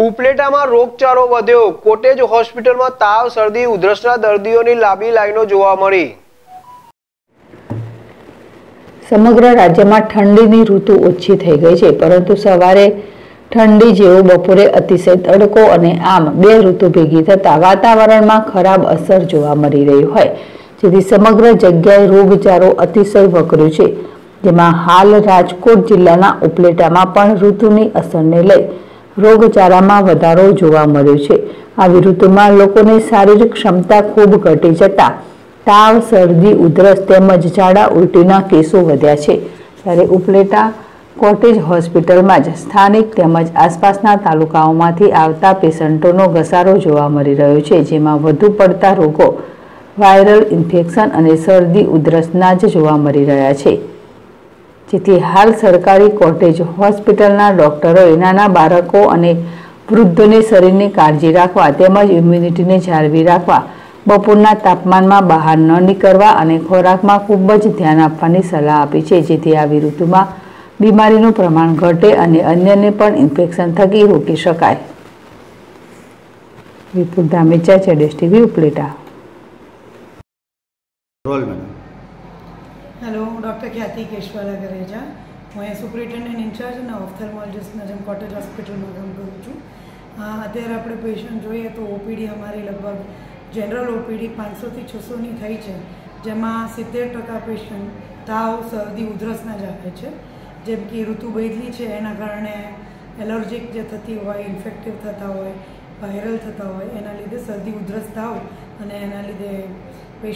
ઉપલેટામાં રોગચાળો વધ્યો. કોટેજ હોસ્પિટલમાં તાવ, શરદી, ઉધરસના દર્દીઓની લાંબી લાઈનો જોવા મળી. સમગ્ર રાજ્યમાં ઠંડીની ઋતુ ઓછી થઈ ગઈ છે, પરંતુ સવારે ઠંડી જેવો બપોરે અતિશય તડકો અને આમ બે ઋતુ ભેગી થતા વાતાવરણમાં ખરાબ અસર જોવા મળી રહી હોય. જેથી સમગ્ર જગ્યાએ રોગચાળો અતિશય વકર્યો છે, જેમાં હાલ રાજકોટ જિલ્લાના ઉપલેટામાં પણ ઋતુની અસરને લઈ રોગચાળામાં વધારો જોવા મળ્યો છે. આવી ઋતુમાં લોકોની શારીરિક ક્ષમતા ખૂબ ઘટી જતા તાવ, શરદી, ઉધરસ તેમજ ઝાડા ઉલટીના કેસો વધ્યા છે. ત્યારે ઉપલેટા કોટેજ હોસ્પિટલમાં જ સ્થાનિક તેમજ આસપાસના તાલુકાઓમાંથી આવતા પેશન્ટોનો ઘસારો જોવા મળી રહ્યો છે, જેમાં વધુ પડતા રોગો, વાયરલ ઇન્ફેક્શન અને શરદી, ઉધરસના જ જોવા મળી રહ્યા છે. જેથી હાલ સરકારી કોટેજ હોસ્પિટલના ડોક્ટરોએ નાના બાળકો અને વૃદ્ધોને શરીરની કાળજી રાખવા તેમજ ઇમ્યુનિટીને જાળવી રાખવા બપોરના તાપમાનમાં બહાર ન નીકળવા અને ખોરાકમાં ખૂબ જ ધ્યાન આપવાની સલાહ આપી છે. જેથી આવી ઋતુમાં બીમારીનું પ્રમાણ ઘટે અને અન્યને પણ ઇન્ફેક્શન થકી રોકી શકાય. વિપુલ ધામેચા, ચેડેશ ટીવી, ઉપલેટા. રોલ મેડમ હેલો હું ડૉક્ટર ખ્યાતિ કેશવાલા ગરેજા હું અહીંયા સુપરિન્ટેન્ડન્ટ ઇન્ચાર્જ અને ઓફથેલ્મોલોજિસ્ટના જેમ કોટેજ હોસ્પિટલમાં કામ કરું છું અત્યારે આપણે પેશન્ટ જોઈએ તો ઓપીડી અમારી લગભગ જનરલ ઓપીડી પાંચસોથી છસોની થઈ છે જેમાં સિત્તેર ટકા પેશન્ટ તાવ શરદી ઉધરસના જ આવે છે જેમ કે ઋતુ બદલી છે એના કારણે એલર્જીક જે થતી હોય ઇન્ફેક્ટિવ થતા હોય વાયરલ થતા હોય એના લીધે શરદી ઉધરસ તાવ અને એના લીધે